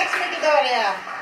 Next, make it over here.